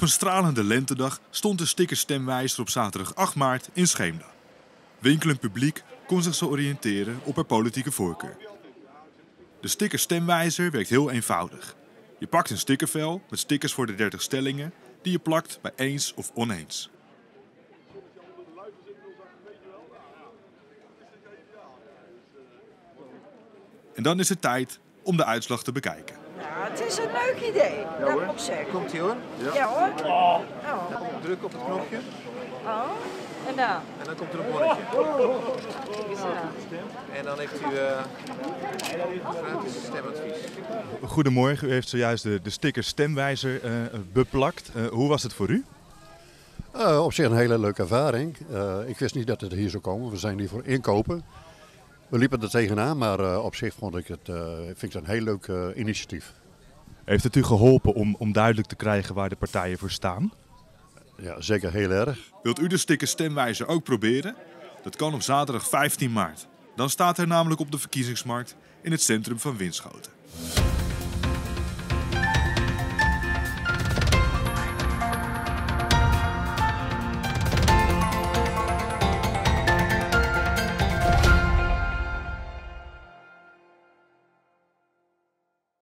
een stralende lentedag stond de sticker stemwijzer op zaterdag 8 maart in Scheemda. Winkelend publiek kon zich zo oriënteren op haar politieke voorkeur. De sticker stemwijzer werkt heel eenvoudig. Je pakt een stickervel met stickers voor de 30 stellingen die je plakt bij eens of oneens. En dan is het tijd om de uitslag te bekijken. Ja, het is een leuk idee, dat moet ik zeggen. Komt ie hoor. Ja hoor. Oh. Druk op het knopje Oh. En dan? en dan komt er een bonnetje. En dan heeft u eh gratis stemadvies. Goedemorgen, u heeft zojuist de, de sticker stemwijzer eh, beplakt. Eh, hoe was het voor u? Eh, op zich een hele leuke ervaring. Eh, ik wist niet dat het hier zou komen. We zijn hier voor inkopen. We liepen er tegenaan, maar eh, op zich vond ik het, eh, vind ik het een heel leuk eh, initiatief. Heeft het u geholpen om, om duidelijk te krijgen waar de partijen voor staan? Ja, zeker heel erg. Wilt u de sticker stemwijzer ook proberen? Dat kan op zaterdag 15 maart. Dan staat hij namelijk op de verkiezingsmarkt in het centrum van Winschoten.